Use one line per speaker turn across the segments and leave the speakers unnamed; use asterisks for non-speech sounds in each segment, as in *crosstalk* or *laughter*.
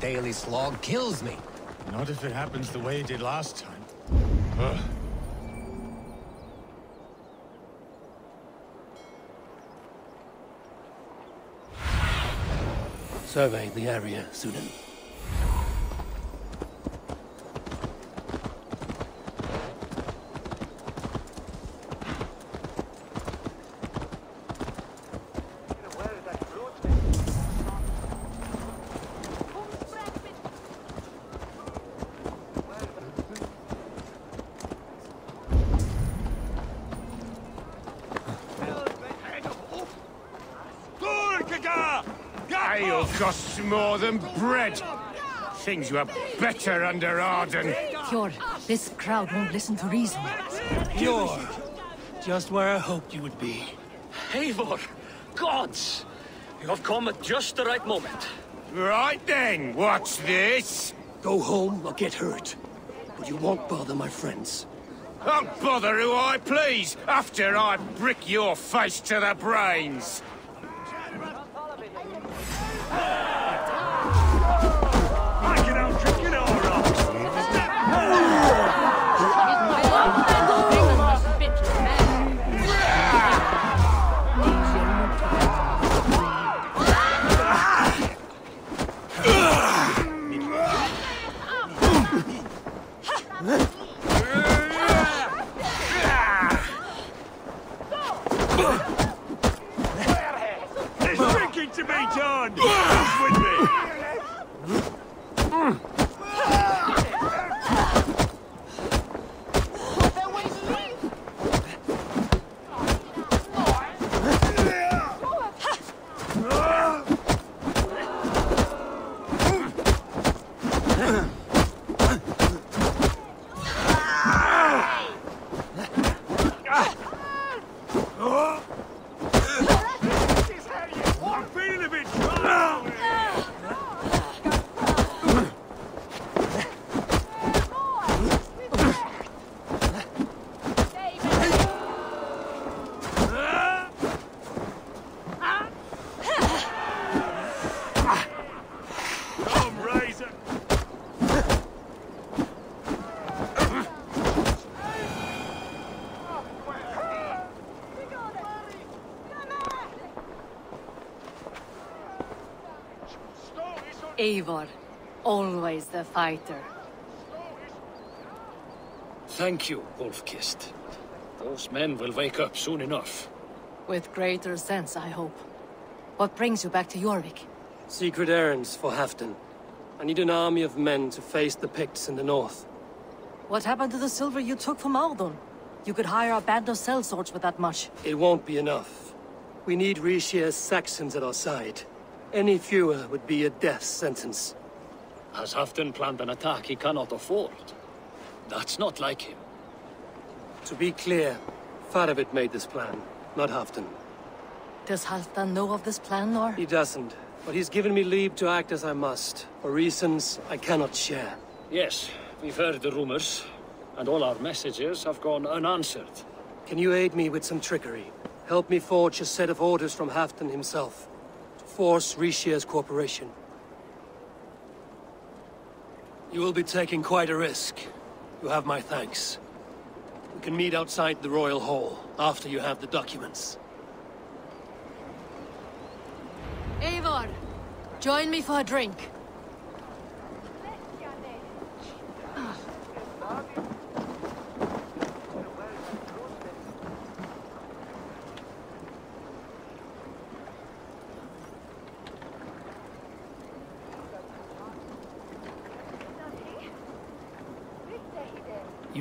daily slog kills me.
Not if it happens the way it did last time. Ugh.
Survey the area, Sudan.
More than bread. Things were better under Arden.
Fjord, this crowd won't listen to reason.
You're just where I hoped you would be.
Eivor! Gods! You have come at just the right moment.
Right then, what's this?
Go home or get hurt. But you won't bother my friends.
I'll bother who I please after I brick your face to the brains. Done! Who's with me? I'm feeling a bit dry. Come, Razor.
Eivor, always the fighter.
Thank you, Wolf-Kissed. Those men will wake up soon enough.
With greater sense, I hope. What brings you back to Jorvik?
Secret errands for Halfdan. I need an army of men to face the Picts in the north.
What happened to the silver you took from Aldon? You could hire a band of sellswords with that much.
It won't be enough. We need Ricsige's Saxons at our side. Any fewer would be a death sentence.
Has Halfdan planned an attack he cannot afford? That's not like him.
To be clear, Faravid made this plan, not Halfdan.
Does Halfdan know of this plan, or...?
He doesn't, but he's given me leave to act as I must, for reasons I cannot share.
Yes, we've heard the rumors, and all our messages have gone unanswered.
Can you aid me with some trickery? Help me forge a set of orders from Halfdan himself, to force Ricsige's cooperation. You will be taking quite a risk. You have my thanks. We can meet outside the Royal Hall, after you have the documents.
Eivor, join me for a drink.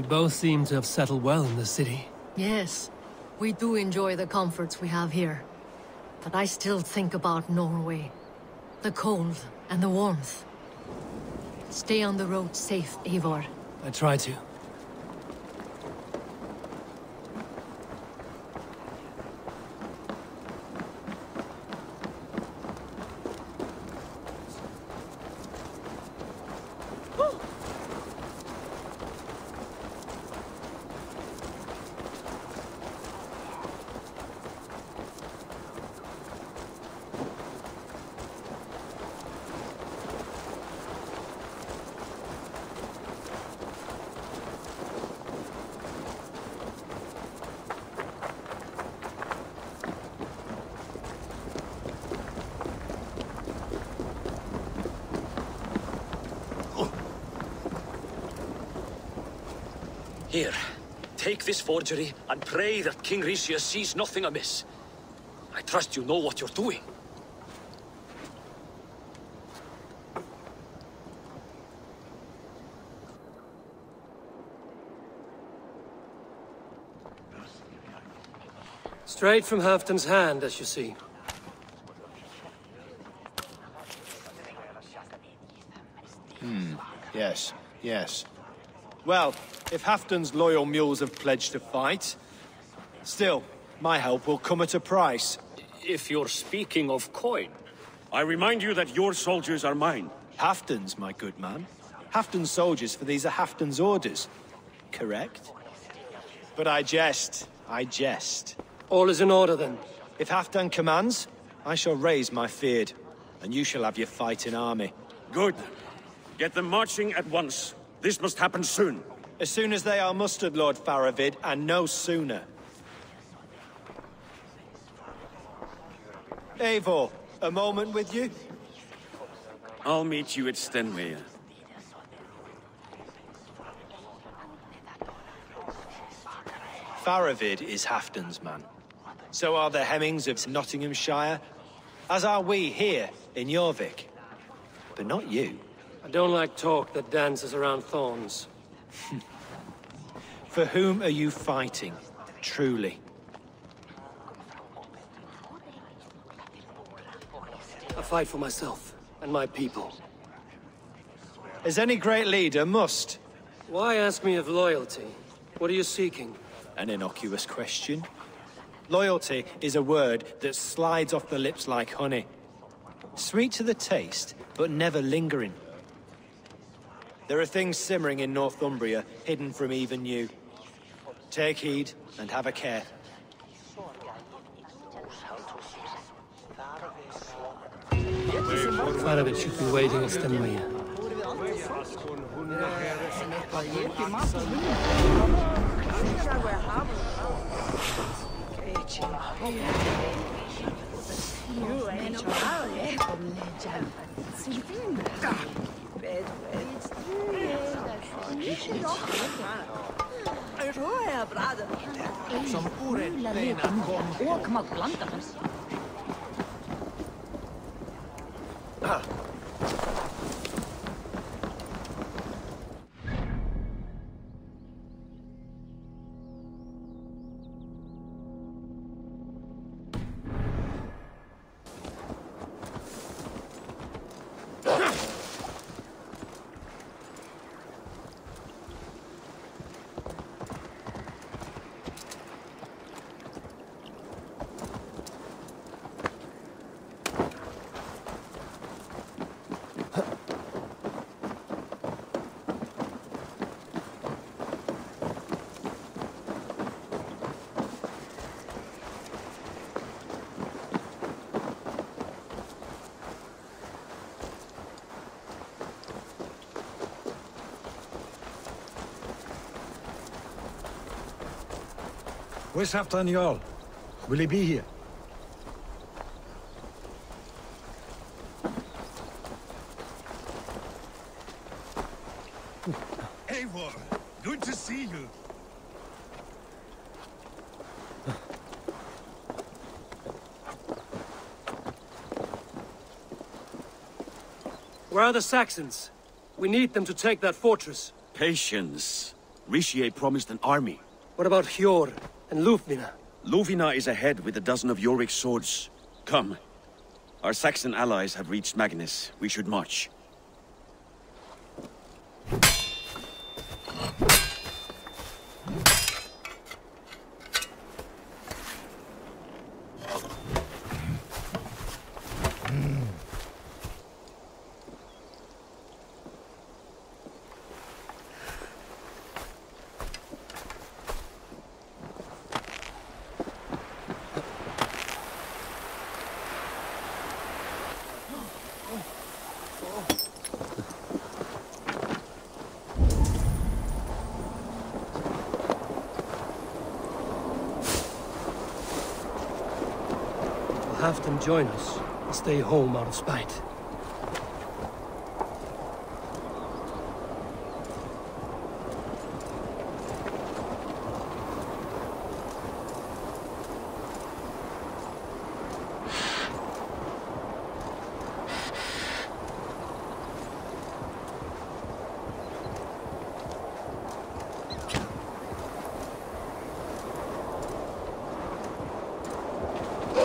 Both seem to have settled well in the city.
Yes, we do enjoy the comforts we have here. But I still think about Norway. The cold and the warmth. Stay on the road safe, Eivor.
I try to.
Here, take this forgery and pray that King Ricsige sees nothing amiss. I trust you know what you're doing.
Straight from Halfdan's hand, as you see. Hmm.
Yes, yes. Well, if Halfdan's loyal mules have pledged to fight, still, my help will come at a price.
If you're speaking of coin,
I remind you that your soldiers are mine.
Halfdan's, my good man. Halfdan's soldiers, for these are Halfdan's orders. Correct? But I jest. I jest.
All is in order, then.
If Halfdan commands, I shall raise my fyrd, and you shall have your fighting army.
Good. Get them marching at once. This must happen soon.
As soon as they are mustered, Lord Faravid, and no sooner. Eivor, a moment with you?
I'll meet you at Stenway.
Faravid is Halfdan's man. So are the Hemmings of Nottinghamshire, as are we here in Jorvik. But not you.
I don't like talk that dances around thorns. *laughs*
For whom are you fighting, truly?
I fight for myself and my people.
As any great leader must.
Why ask me of loyalty? What are you seeking?
An innocuous question. Loyalty is a word that slides off the lips like honey. Sweet to the taste, but never lingering. There are things simmering in Northumbria, hidden from even you. Take heed, and have a care.
Faravid should be waiting at Som orättfärdiga kom...
Åk mot blandarens.
Where's Halfdan Will he be here?
Eivor, good to see you.
Where are the Saxons? We need them to take that fortress.
Patience. Ricsige promised an army.
What about Hjorr and Ljufvina?
Ljufvina is ahead with a dozen of Jorvik's swords. Come. Our Saxon allies have reached Magnus. We should march.
join us. He'll stay home out of spite.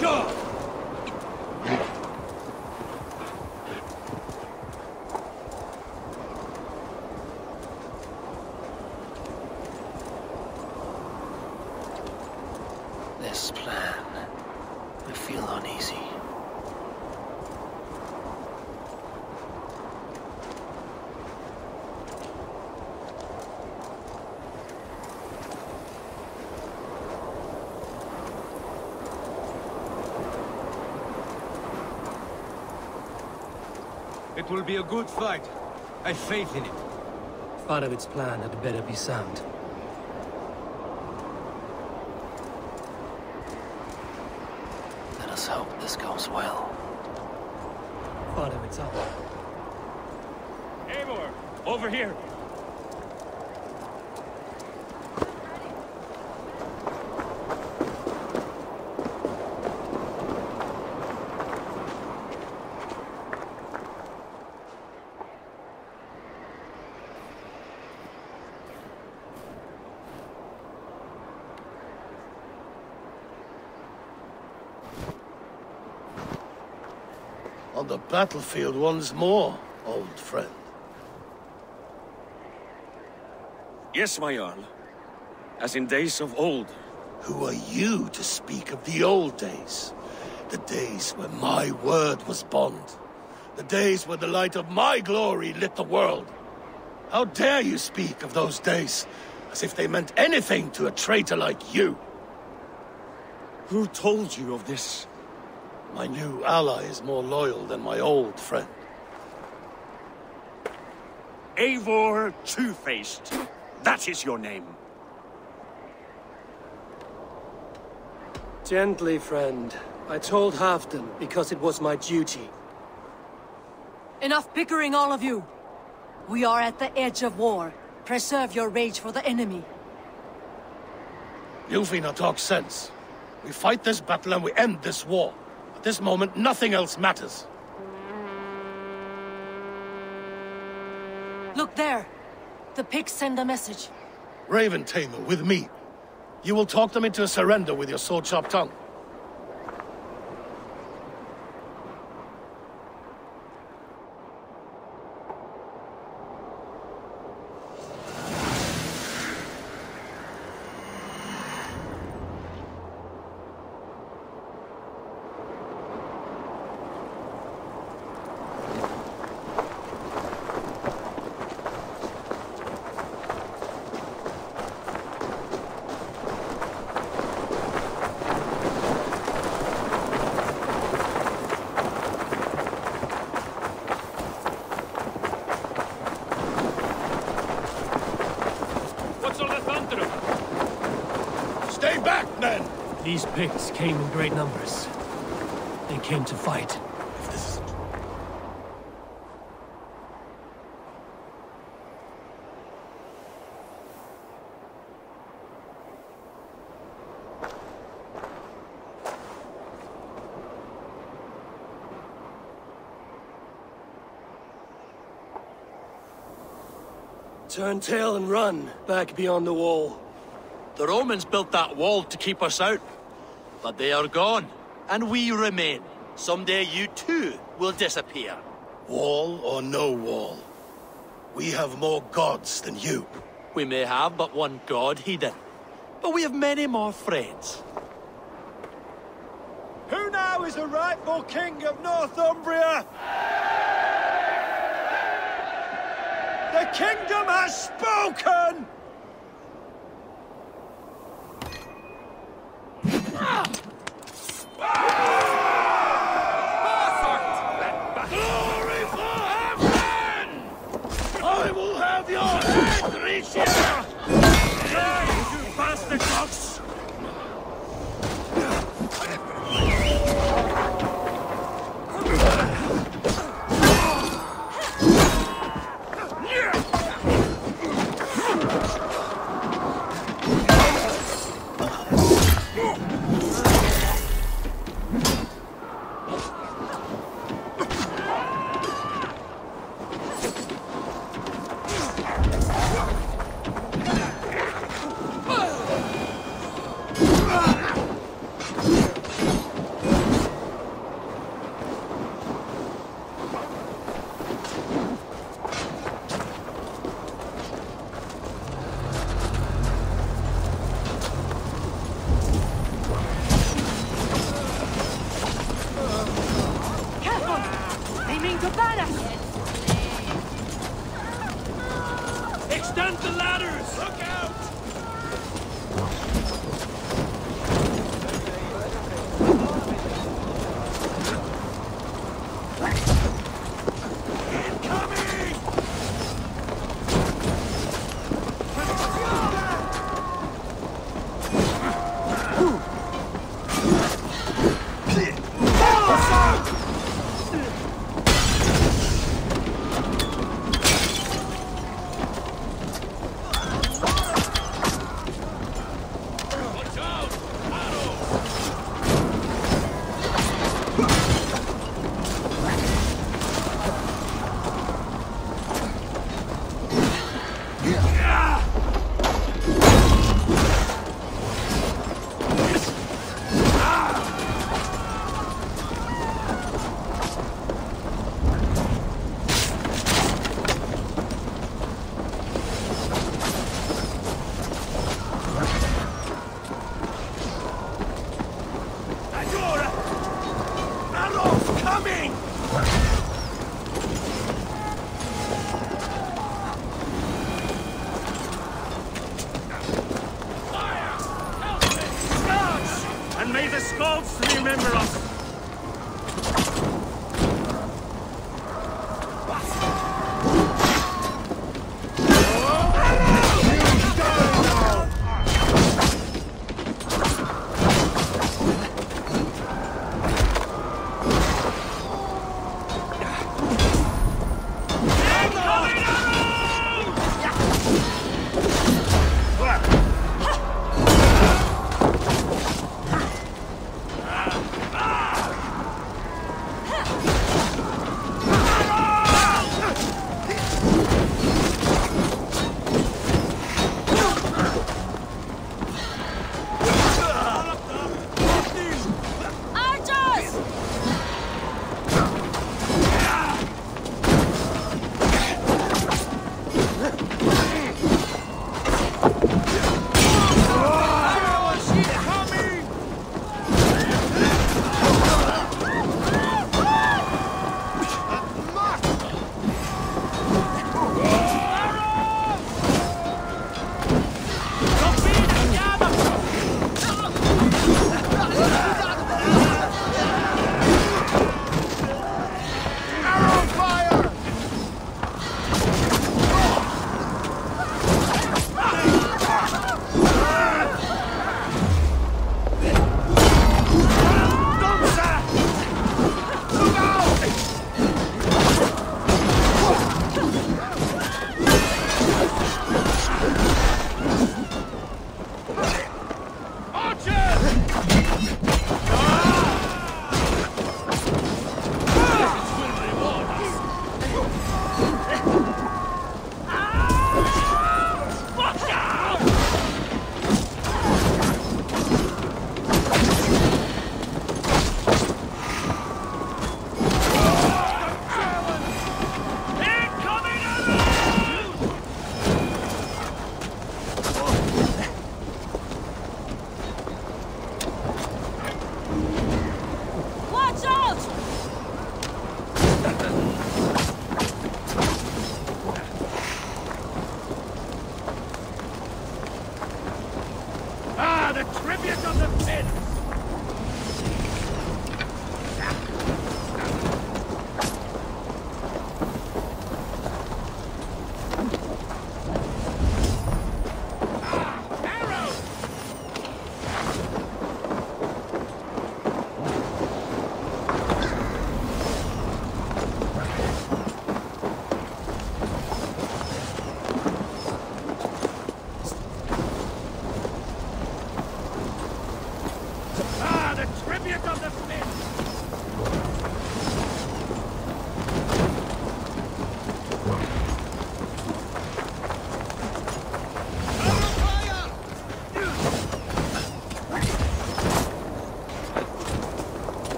Go! Will be a good fight. I've faith in it.
Part of its plan had better be sound. Let us hope this goes well. Part of it's up.
Eivor, over here.
On the battlefield once more, old friend.
Yes, my Jarl. As in days of old.
Who are you to speak of the old days? The days when my word was bond. The days when the light of my glory lit the world. How dare you speak of those days as if they meant anything to a traitor like you?
Who told you of this?
My new ally is more loyal than my old friend.
Eivor Two-Faced. That is your name.
Gently, friend. I told Halfdan because it was my duty.
Enough bickering, all of you! We are at the edge of war. Preserve your rage for the enemy.
Ljufvina talks sense. We fight this battle and we end this war. At this moment, nothing else matters.
Look there! The pigs send a message.
Raven Tamer, with me. You will talk them into a surrender with your sword-sharp tongue.
What's all the thunder?
Stay back, men!
These pigs came in great numbers. They came to fight.
If this is...
Turn tail and run, back beyond the wall.
The Romans built that wall to keep us out. But they are gone, and we remain. Someday you too will disappear.
Wall or no wall. We have more gods than you.
We may have but one god, Hedon. But we have many more friends.
Who now is the rightful king of Northumbria? The kingdom has spoken!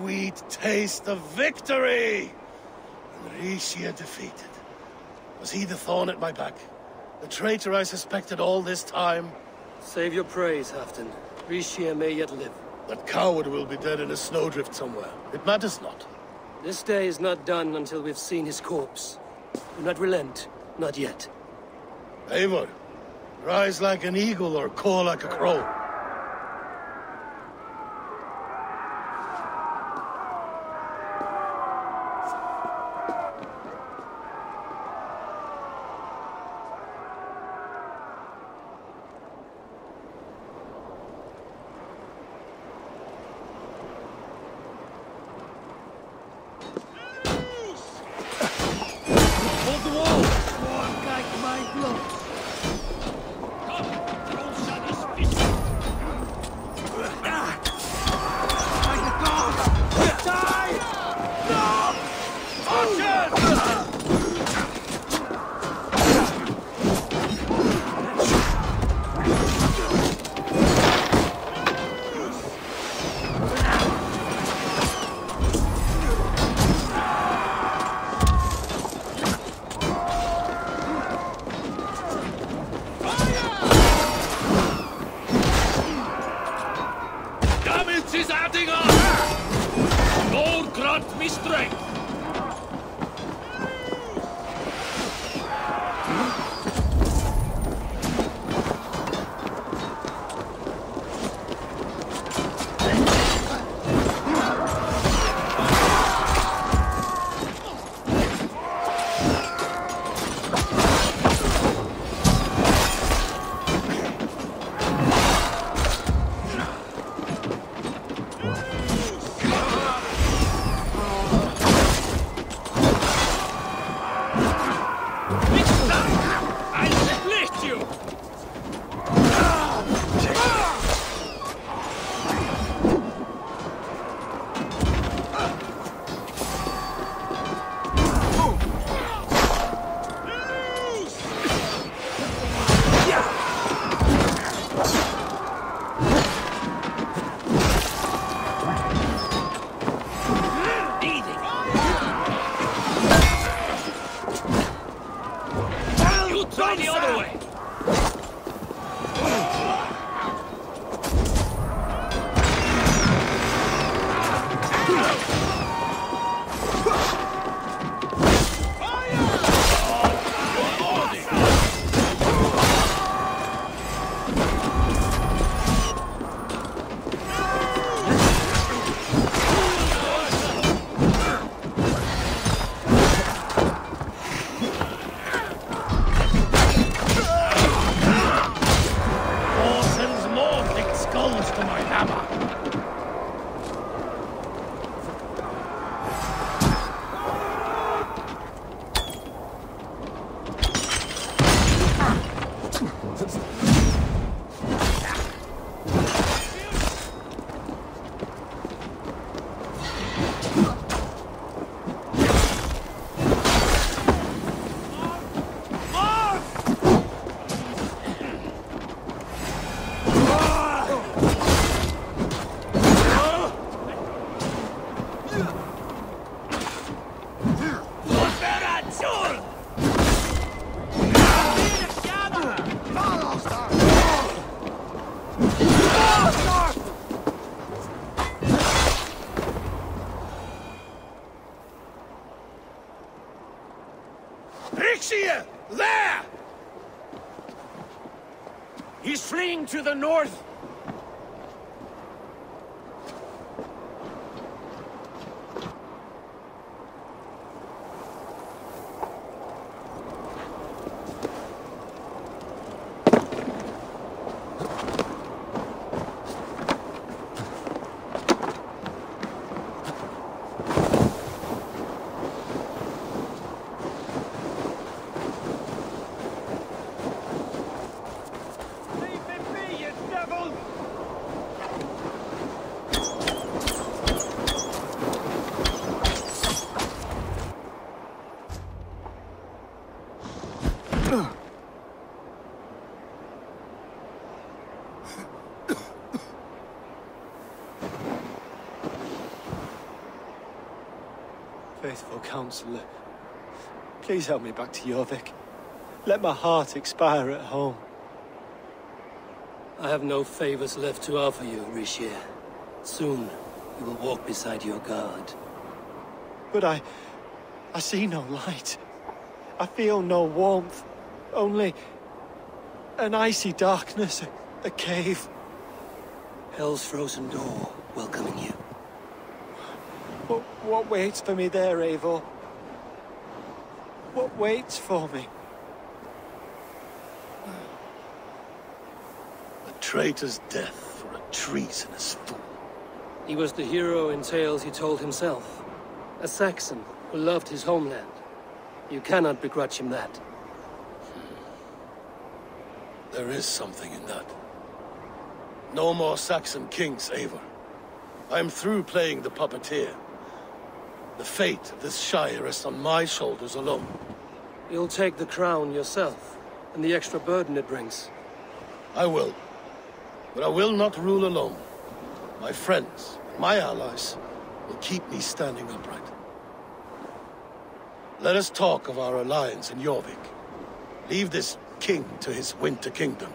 Sweet taste of victory! And Ricsige defeated. Was he the thorn at my back? The traitor I suspected all this time?
Save your praise, Halfdan. Ricsige may yet live.
That coward will be dead in a snowdrift somewhere. It matters not.
This day is not done until we've seen his corpse. Do not relent. Not yet.
Eivor, rise like an eagle or caw like a crow. To
the north! Leave me be, you devil!
Counselor, please help me back to Jorvik. Let my heart expire at home.
I have no favors left to offer you, Rishir. Soon, you will walk beside your guard.
But I... I see no light. I feel no warmth. Only... an icy darkness, a, a cave.
Hell's frozen door welcoming you.
What, what waits for me there, Eivor? What waits for me?
A traitor's death for a treasonous fool.
He was the hero in tales he told himself. A Saxon who loved his homeland. You cannot begrudge him that. Hmm.
There is something in that. No more Saxon kings, Eivor. I am through playing the puppeteer. The fate of this Shire rests on my shoulders alone.
You'll take the crown yourself, and the extra burden it brings.
I will. But I will not rule alone. My friends, my allies, will keep me standing upright. Let us talk of our alliance in Jorvik. Leave this king to his winter kingdom.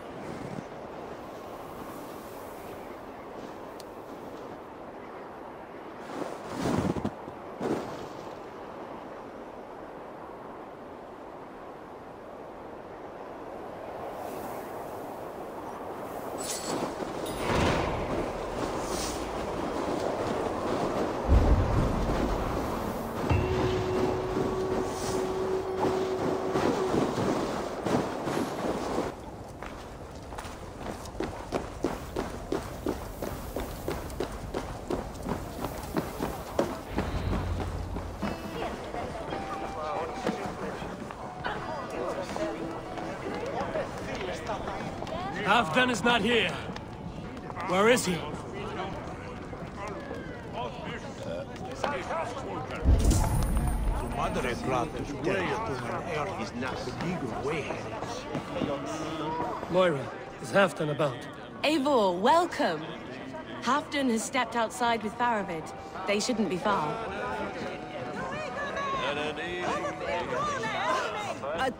Is not here. Where is he?
Madre pratus is not the way.
Moira, is Halfdan about?
Eivor, welcome. Halfdan has stepped outside with Faravid. They shouldn't be far.
Að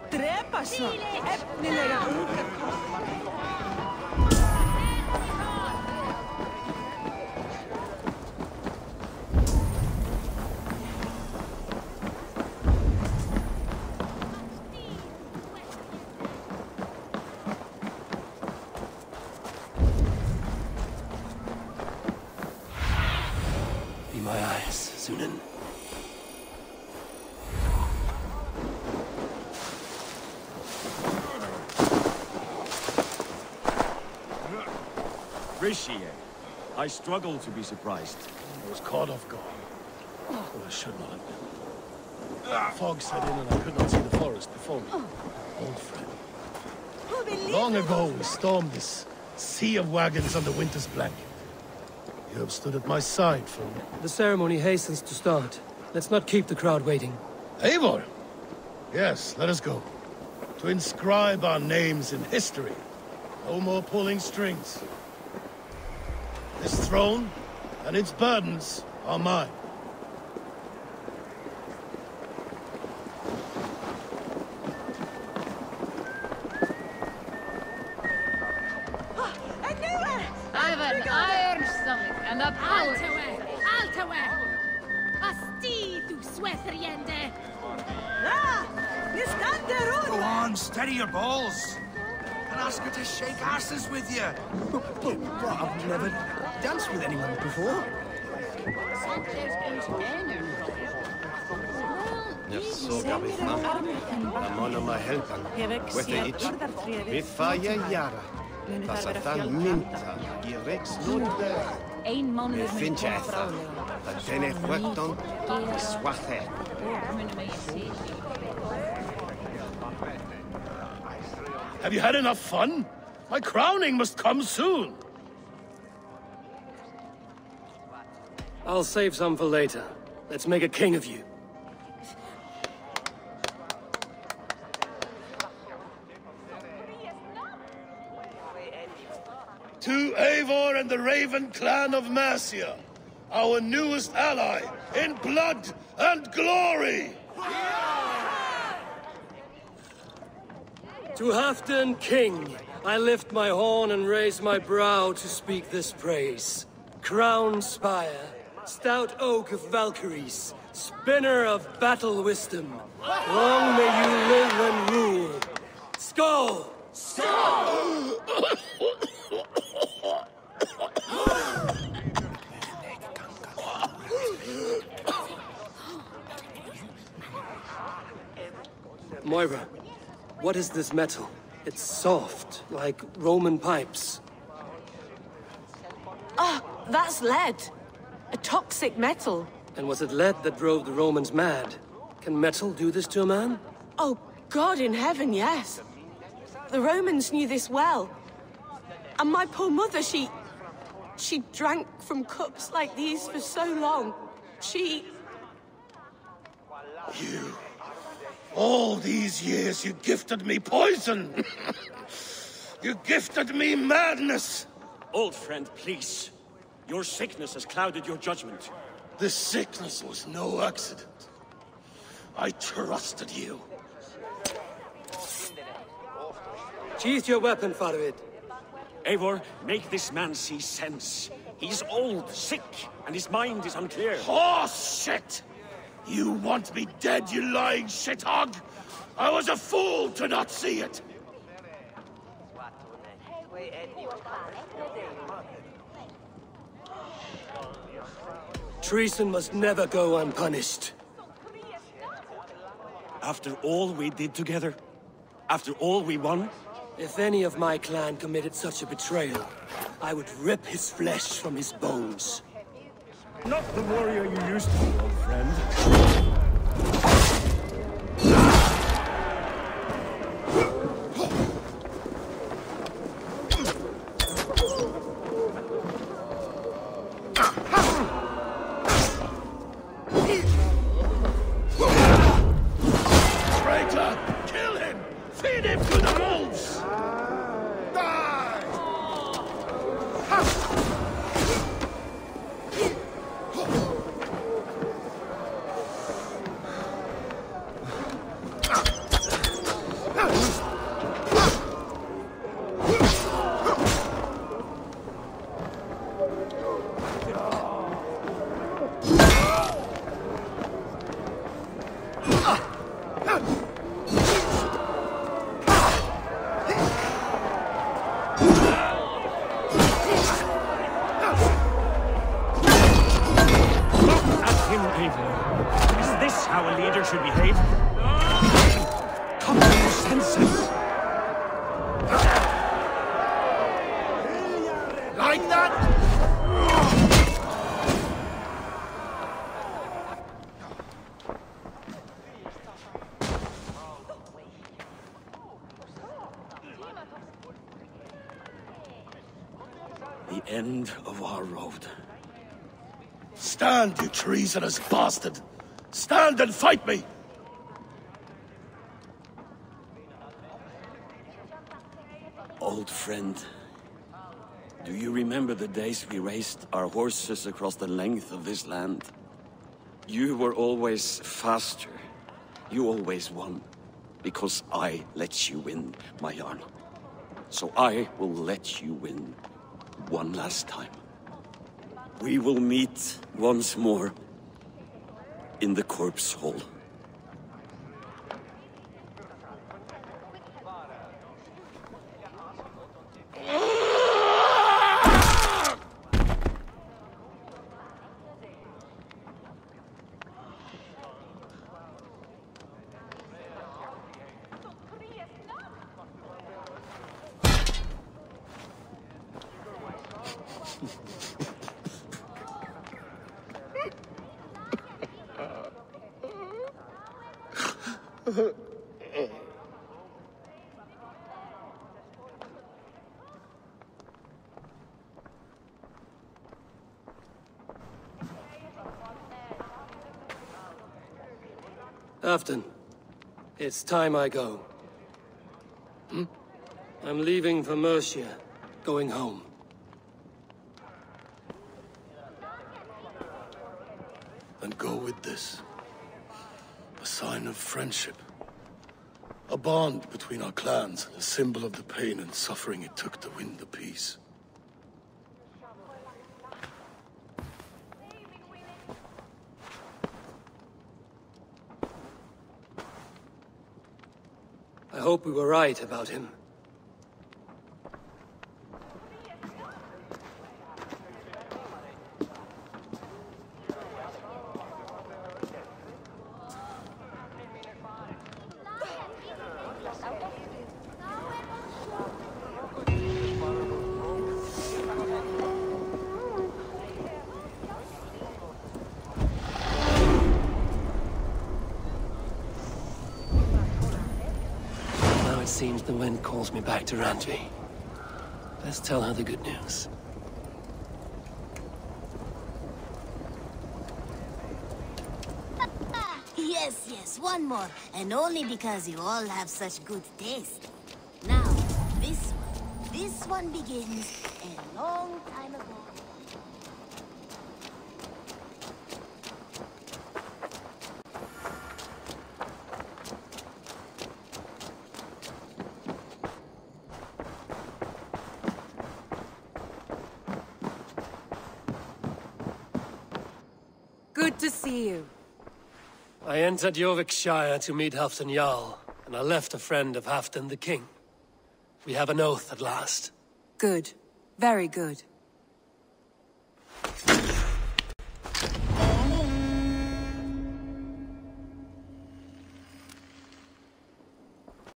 I struggle to be surprised.
I was caught off guard. Well, I should not have been. Fog set in and I could not see the forest before me. Old friend. Long ago, we stormed this sea of wagons under winter's blanket. You have stood at my side for...
The ceremony hastens to start. Let's not keep the crowd waiting.
Eivor! Yes, let us go. To inscribe our names in history. No more pulling strings. This throne and its burdens are mine.
I've an iron stomach and a power.
Altawe! Altawe! Asti tu suethriende!
Ah! You stand there,
Go on, steady your balls. And ask her to shake asses with you.
But, but, but I've never danced with anyone before.
Så gabithna. Namona mahelpan. Ich. Bithaya yara. Pasathan minta. Irex nodder.
Ein
Me
mánuður mun
finche
koma
etha.
bráðlega.
Huerton. Swathe.
Have you had enough fun? My crowning must come soon.
I'll save some for later. Let's make a king of you.
To Eivor and the Raven clan of Mercia, our newest ally in blood and glory!
To Halfdan King, I lift my horn and raise my brow to speak this praise. Crown spire, stout oak of Valkyries, spinner of battle wisdom. Long may you live and rule. Skull! Skull! Moira, what is this metal? It's soft, like Roman pipes.
Ah, that's lead. A toxic metal.
And was it lead that drove the Romans mad? Can metal do this to a man?
Oh, God in heaven, yes. The Romans knew this well. And my poor mother, she... She drank from cups like these for so long. She...
You. All these years you gifted me poison! *laughs* you gifted me madness!
Old friend, please. Your sickness has clouded your judgment.
This sickness was no accident. I trusted you.
Sheath your weapon, Faravid.
Eivor, make this man see sense. He's old, sick, and his mind is unclear.
Horse shit! You want me dead, you lying shithog? I was a fool to not see it!
Treason must never go unpunished.
After all we did together? After all we won?
If any of my clan committed such a betrayal, I would rip his flesh from his bones.
Not the warrior you used to be, old friend.
You treasonous bastard! Stand and fight me!
Old friend, do you remember the days we raced our horses across the length of this land? You were always faster. You always won. Because I let you win, my Jarl. So I will let you win one last time. We will meet once more in the corpse hall. Halfdan, it's time I go. Hmm? I'm leaving for Mercia, going home.
And go with this. A sign of friendship. A bond between our clans, a symbol of the pain and suffering it took to win the peace.
Hope we were right about him. The wind calls me back to Randvi. Let's tell her the good news.
Yes, yes, one more. And only because you all have such good taste. Now, this one. This one begins a long time ago.
Good to see you.
I entered Jorvikshire to meet Halfdan Jarl, and I left a friend of Halfdan the King. We have an oath at last.
Good. Very good.